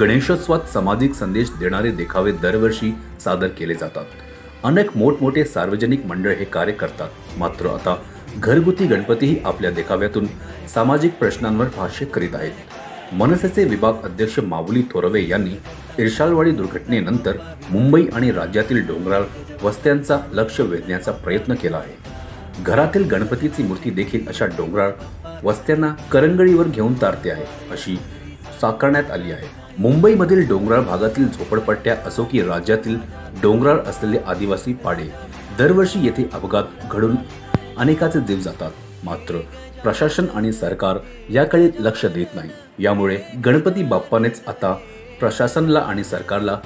गणेशोत्सवात सामाजिक संदेश देणारे देखावे दरवर्षी सादर केले जातात. अनेक मोठमोठे सार्वजनिक मंडळ हे कार्य करतात. मात्र आता घरगुती गणपतीही आपल्या देखाव्यातून सामाजिक प्रश्नांवर भाष्य करीत आहेत. मनसेचे विभाग अध्यक्ष माऊली थोरवे यांनी इर्शालवाडी दुर्घटनेनंतर मुंबई आणि राज्यातील डोंगराळ वस्त्यांचा लक्ष वेधण्याचा प्रयत्न केला आहे. घरातील गणपतीची मूर्ती देखील अशा डोंगराळ वस्त्यांना करंगळीवर घेऊन तारते आहे अशी साकारण्यात आली आहे. मुंबईमधील डोंगराळ भागातील झोपडपट्ट्या असो की राज्यातील डोंगराळ असलेले आदिवासी पाडे दरवर्षी येथे अपघात घडून अनेकाचे जीव जातात. मात्र प्रशासन आणि सरकार याकडे लक्ष देत नाही. यामुळे गणपती बाप्पानेच आता प्रशासनाला आणि सरकारला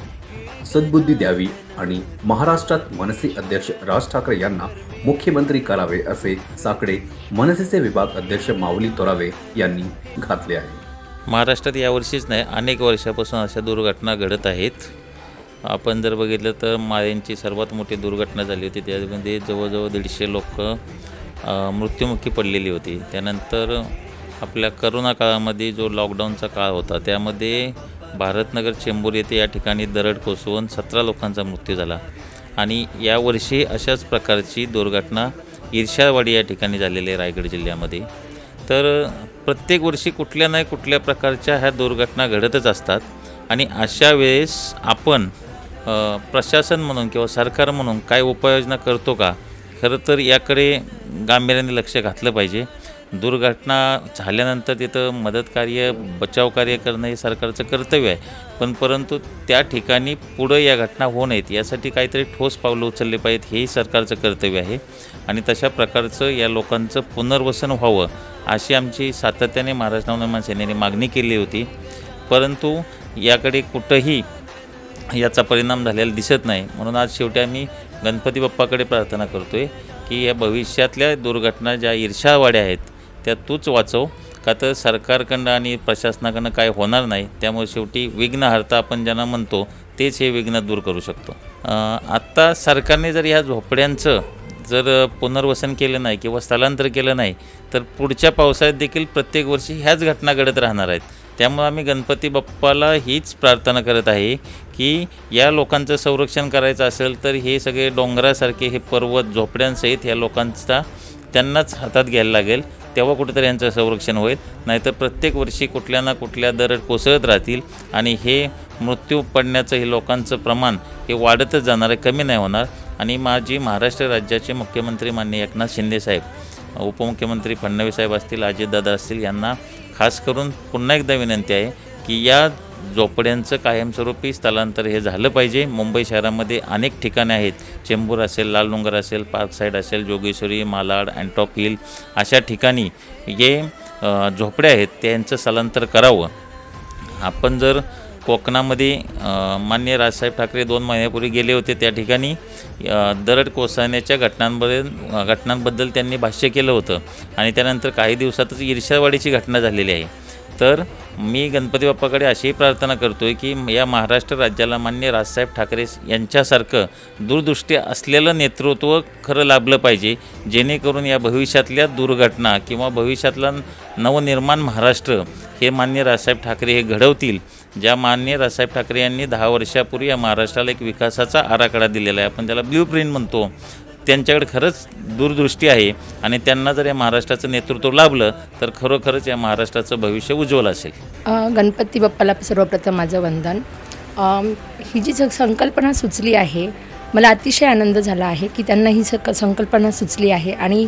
सद्बुद्धी द्यावी आणि महाराष्ट्रात मनसे अध्यक्ष राज ठाकरे यांना मुख्यमंत्री करावे असे साकडे मनसेचे विभाग अध्यक्ष माऊली तोरावे यांनी घातले आहे. महाराष्ट्रात यावर्षीच नाही अनेक वर्षापासून अशा दुर्घटना घडत आहेत. आपण जर बघितलं तर माळ्यांची सर्वात मोठी दुर्घटना झाली होती त्यामध्ये जवळजवळ दीडशे लोक मृत्युमुखी पडलेली होती. त्यानंतर आपल्या करोना काळामध्ये जो लॉकडाऊनचा काळ होता त्यामध्ये भारतनगर चेंबूर येथे या ठिकाणी दरड कोसळून सतरा लोकांचा मृत्यू झाला. आणि यावर्षी अशाच प्रकारची दुर्घटना ईर्षावाडी या ठिकाणी झालेली आहे रायगड जिल्ह्यामध्ये. तर प्रत्येक वर्षी कुठल्या नाही कुठल्या प्रकारच्या ह्या दुर्घटना घडतच असतात. आणि अशा वेळेस आपण प्रशासन म्हणून किंवा सरकार म्हणून काय उपाययोजना करतो का? खरं तर याकडे गांभीर्याने लक्ष घातलं पाहिजे. दुर्घटना झाल्यानंतर तिथं मदतकार्य बचावकार्य करणं हे सरकारचं कर्तव्य आहे. पण परंतु त्या ठिकाणी पुढं या घटना होऊ नयेत यासाठी काहीतरी ठोस पावलं उचलले पाहिजेत हेही सरकारचं कर्तव्य आहे. आणि तशा प्रकारचं या लोकांचं पुनर्वसन व्हावं अशी आमची सातत्याने महाराज नवनिर्माण सेनेने मागणी केली होती. परंतु याकडे कुठंही याचा परिणाम झालेला दिसत नाही. म्हणून आज शेवटी आम्ही गणपती बाप्पाकडे प्रार्थना करतो आहे की या भविष्यातल्या दुर्घटना ज्या ईर्षावाड्या आहेत त्या तूच वाचव. का तर सरकारकडनं आणि प्रशासनाकडनं काय होणार नाही त्यामुळे शेवटी विघ्नहर्ता आपण ज्यांना म्हणतो तेच हे विघ्न दूर करू शकतो. आत्ता सरकारने जर ह्या झोपड्यांचं जर पुनर्वसन केलं नाही किंवा स्थलांतर केलं नाही तर पुढच्या पावसाळ्यात देखील प्रत्येक वर्षी ह्याच घटना घडत राहणार आहेत. त्यामुळे आम्ही गणपती बाप्पाला हीच प्रार्थना करत आहे की या लोकांचं संरक्षण करायचं असेल तर हे सगळे डोंगरासारखे हे पर्वत झोपड्यांसहित ह्या लोकांचा त्यांनाच हातात घ्यायला लागेल. तेव्हा कुठेतरी यांचं संरक्षण होईल. नाहीतर प्रत्येक वर्षी कुठल्या ना कुठल्या दरड कोसळत राहतील आणि हे मृत्यू पडण्याचं हे लोकांचं प्रमाण हे वाढतच जाणार आहे कमी नाही होणार. आणि माझी महाराष्ट्र राज्याचे मुख्यमंत्री माननीय एकनाथ शिंदेसाहेब उपमुख्यमंत्री फडणवीस साहेब असतील अजितदादा असतील यांना खास करून पुन्हा एकदा विनंती आहे की या झोपड्यांचं कायमस्वरूपी स्थलांतर हे झालं पाहिजे. मुंबई शहरामध्ये अनेक ठिकाणे आहेत. चेंबूर असेल लाल डोंगर असेल पार्क साईड असेल जोगेश्वरी मालाड अँटॉप हिल अशा ठिकाणी जे झोपडे झोपड्या आहेत त्यांचं स्थलांतर करावं. आपण जर कोकणामध्ये मान्य माननीय राजसाहेब ठाकरे दोन महिन्यापूर्वी गेले होते. त्या ठिकाणी दरड कोसळण्याच्या घटनांमध्ये घटनांबद्दल त्यांनी भाष्य केलं होतं. आणि त्यानंतर काही दिवसातच ईर्ष्यावाडीची घटना झालेली आहे. तर मी गणपती बाप्पाकडे अशीही प्रार्थना करतो आहे की या महाराष्ट्र राज्याला मान्य राजसाहेब ठाकरे यांच्यासारखं दूरदृष्टी असलेलं नेतृत्व खरं लाभलं पाहिजे जेणेकरून या भविष्यातल्या दुर्घटना किंवा भविष्यातला नवनिर्माण महाराष्ट्र हे मान्य राजसाहेब ठाकरे हे घडवतील ज्या मान्य राजसाहेब ठाकरे यांनी दहा वर्षापूर्वी या महाराष्ट्राला एक विकासाचा आराखडा दिलेला आहे. आपण त्याला ब्ल्यू प्रिंट म्हणतो. त्यांच्याकडे खरंच दूरदृष्टी आहे आणि त्यांना जर या महाराष्ट्राचं नेतृत्व लाभलं तर खरोखरच या महाराष्ट्राचं भविष्य उज्ज्वल असेल. गणपती बाप्पाला सर्वप्रथम माझं वंदन. ही जी संकल्पना सुचली आहे मला अतिशय आनंद झाला आहे की त्यांना ही सक संकल्पना सुचली आहे आणि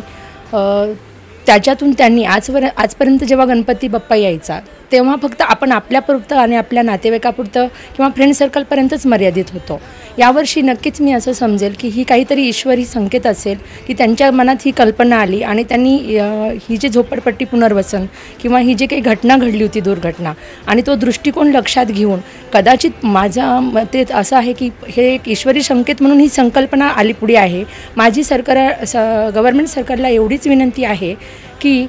त्याच्यातून त्यांनी आजवर आजपर्यंत जेव्हा गणपती बाप्पा यायचा तेव्हा फक्त आपण आपल्यापुरतं आणि आपल्या नातेवाईकापुरतं किंवा फ्रेंड सर्कलपर्यंतच मर्यादित होतो. यावर्षी नक्कीच मी असं समजेल की ही काहीतरी ईश्वरी संकेत असेल की त्यांच्या मनात ही कल्पना आली आणि त्यांनी ही जी झोपडपट्टी पुनर्वसन किंवा ही जी काही घटना घडली होती दुर्घटना आणि तो दृष्टिकोन लक्षात घेऊन कदाचित माझ्या मते असं आहे की हे एक ईश्वरी संकेत म्हणून ही संकल्पना आली पुढे आहे. माझी सरकार स गव्हर्मेंट सरकारला एवढीच विनंती आहे की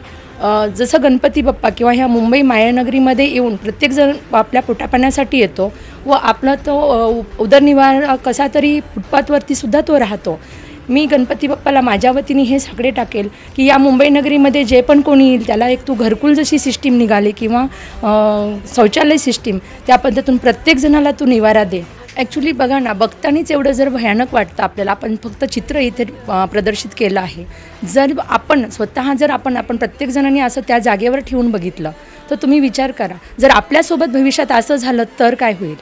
जसं गणपती बाप्पा किंवा ह्या मुंबई मायानगरीमध्ये येऊन प्रत्येकजण आपल्या पोटापाण्यासाठी येतो व आपला तो उ- उदरनिर्वाह कसा तरी फुटपाथवरती सुद्धा तो राहतो. मी गणपती बाप्पाला माझ्या वतीने हे सगळे टाकेल की या मुंबई नगरीमध्ये जे पण कोणी येईल त्याला एक तू घरकुल जशी सिस्टीम निघाली किंवा शौचालय सिस्टीम त्या पद्धतीतून प्रत्येक जणाला तू निवारा दे. ॲक्च्युली बघा ना बघतानीच एवढं जर भयानक वाटतं आपल्याला आपण फक्त चित्र इथे प्रदर्शित केलं आहे. जर आपण स्वतः जर आपण आपण प्रत्येक जणांनी असं त्या जागेवर ठेवून बघितलं तर तुम्ही विचार करा. जर आपल्यासोबत भविष्यात असं झालं तर काय होईल?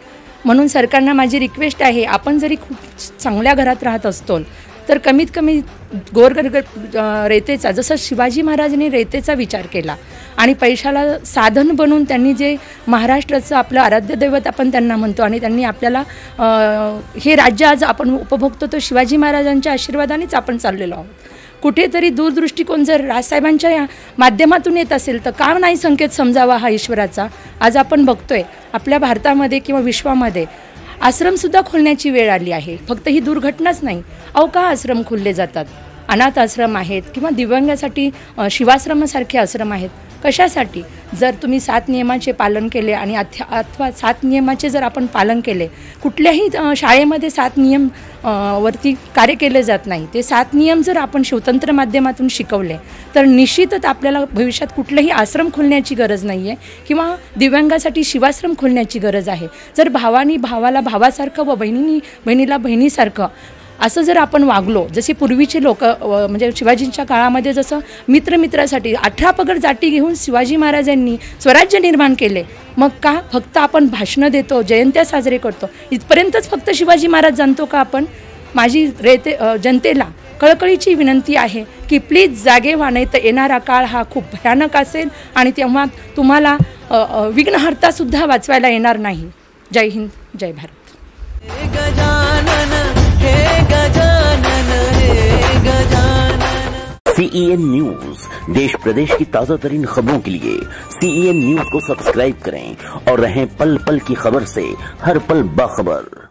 म्हणून सरकारना माझी रिक्वेस्ट आहे आपण जरी खूप चांगल्या घरात राहत असतो तर कमीत कमी गोरगरग रेतेचा जसं शिवाजी महाराजांनी रेतेचा विचार केला आणि पैशाला साधन बनून त्यांनी जे महाराष्ट्राचं आपलं आराध्य दैवत आपण त्यांना म्हणतो आणि त्यांनी आपल्याला हे राज्य आज आपण उपभोगतो तो शिवाजी महाराजांच्या आशीर्वादानेच आपण चाललेलो आहोत. कुठेतरी दूरदृष्टिकोन जर राजसाहेबांच्या या माध्यमातून येत असेल तर का नाही संकेत समजावा हा ईश्वराचा? आज आपण बघतोय आपल्या भारतामध्ये किंवा विश्वामध्ये आश्रमसुद्धा खोलण्याची वेळ आली आहे. फक्त ही दुर्घटनाच नाही. अवका का आश्रम खोलले जातात? अनाथ आश्रम आहेत किंवा दिव्यांगासाठी शिवाश्रमासारखे आश्रम आहेत कशासाठी? जर तुम्ही सात नियमाचे पालन केले आणि अथ्या अथवा सात नियमाचे जर आपण पालन केले कुठल्याही शाळेमध्ये सात नियम वरती कार्य केले जात नाही. ते सात नियम जर आपण शिवतंत्र माध्यमातून शिकवले तर निश्चितच आपल्याला भविष्यात कुठलंही आश्रम खोलण्याची गरज नाही आहे किंवा दिव्यांगासाठी शिवाश्रम खोलण्याची गरज आहे. जर भावानी भावाला भावासारखं व बहिणीनी बहिणीला बहिणीसारखं असं जर आपण वागलो जसे पूर्वीचे लोक म्हणजे शिवाजींच्या काळामध्ये जसं मित्र मित्रासाठी अठरा पगड जाटी घेऊन शिवाजी महाराजांनी स्वराज्य निर्माण केले मग का फक्त आपण भाषणं देतो जयंत्या साजरे करतो? इथपर्यंतच फक्त शिवाजी महाराज जाणतो का आपण? माझी रेते जनतेला कळकळीची विनंती आहे की प्लीज जागे व्हा नाही तर येणारा काळ हा खूप भयानक असेल आणि तेव्हा तुम्हाला विघ्नहर्तासुद्धा वाचवायला येणार नाही. जय हिंद जय भारत. सीईएन न्यूज देश प्रदेश की ताजा तरीन खबरों के लिए सीईएन न्यूज को सब्सक्राइब करें और रहें पल पल की खबर से हर पल बाखबर।